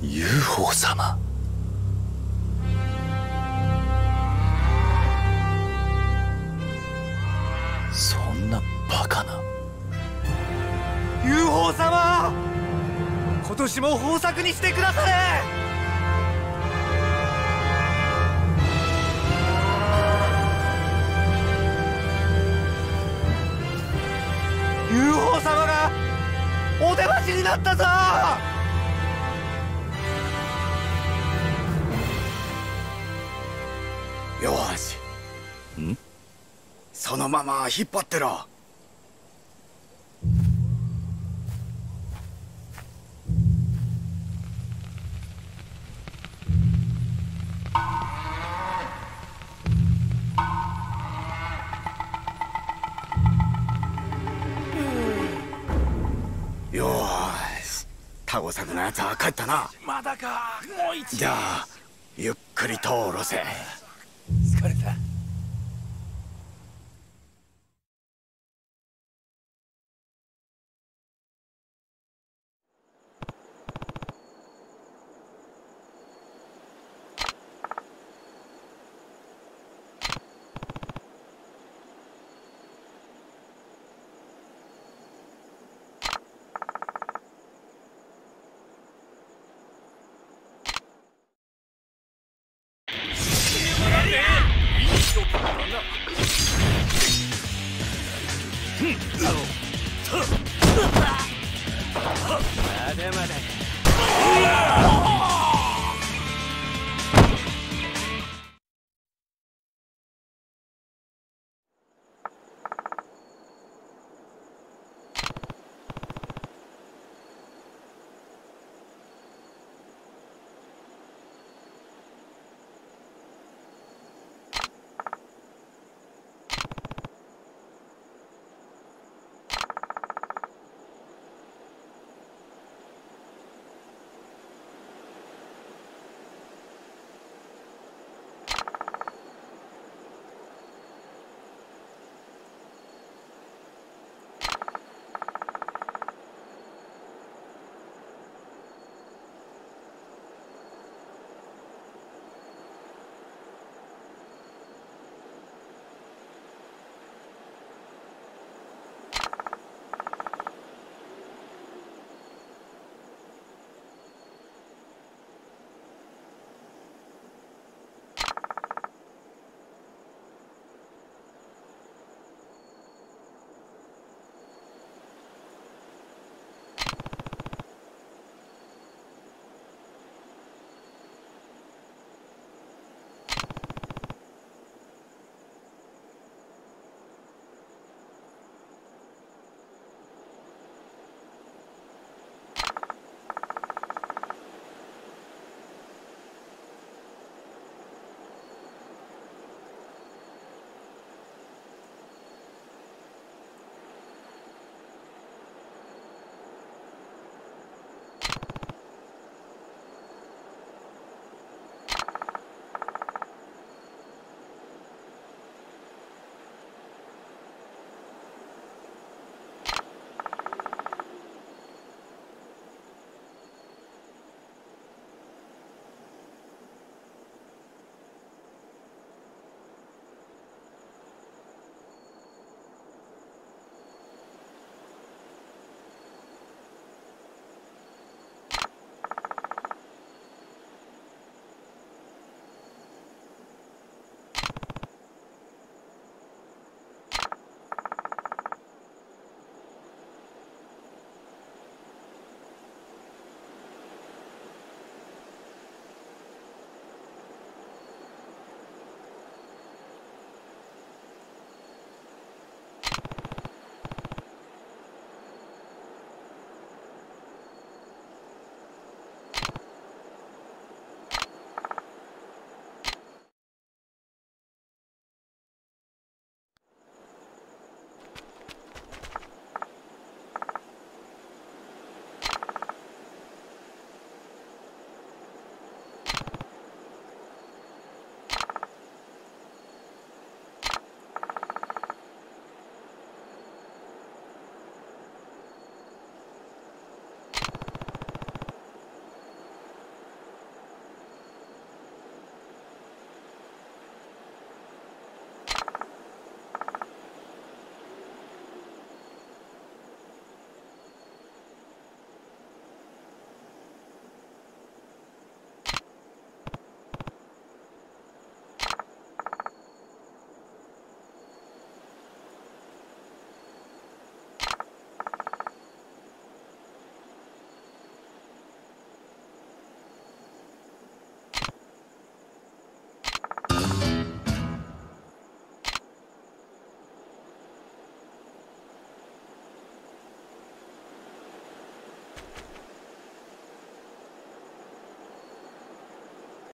UFO 様。そんなバカな。UFO 様今年も豊作にしてくだされ！UFO 様がお出ましになったぞ。よし。ん？そのまま引っ張ってろ。よし。タゴ作のやつは帰ったな。まだか。もう一じゃあゆっくりと下ろせ疲れた